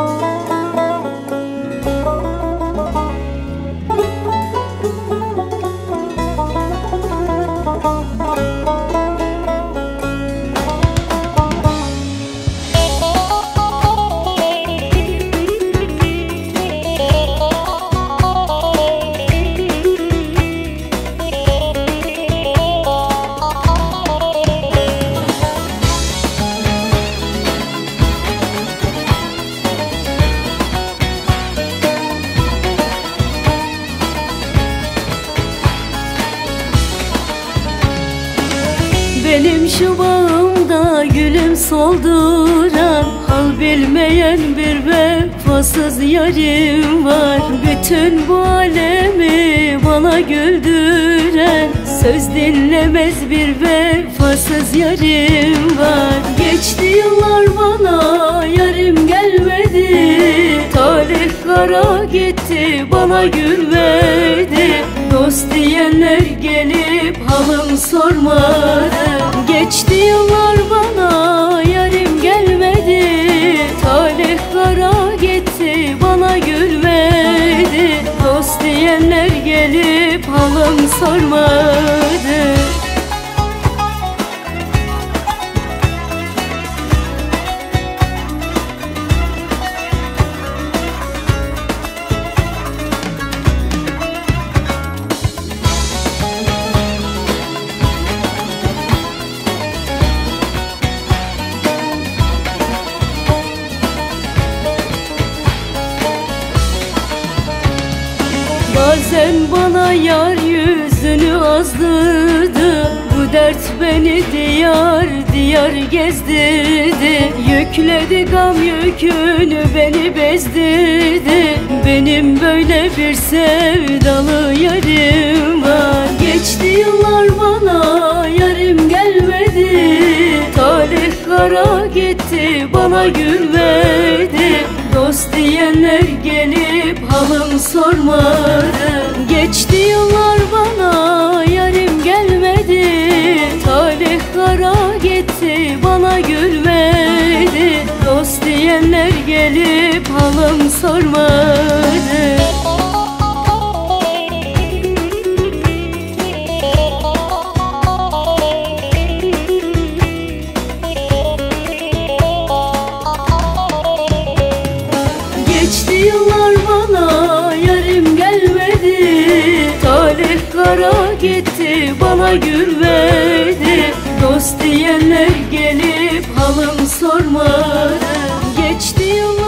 Música Benim şu bağımda gülüm solduran Hal bilmeyen bir vefasız yarim var. Bütün bu alemi bana güldüren Söz dinlemez bir vefasız yarim var. Geçti yıllar bana yarim gelmedi. Talih kara gitti bana gülmedi Dost diyenler gelip halım sormadı Geçti yıllar bana yarim gelmedi. Talih kara gitti bana gülmedi. Dost diyenler gelip halım sormadı Bazen bana yar yüzünü azdırdı. Bu dert beni diyar diyar gezdirdi. Yükledi gam yükünü beni bezdirdi. Benim böyle bir sevdalı yarim var. Geçti yıllar bana yarim gelmedi. Talih kara gitti bana gülmedi Dost diyenler gelip halım sormadı gelip halım sormadı. Geçti yıllar bana yarim gelmedi. Talih kara gitti bana gülmedi Dost diyenler gelip halım sormadı still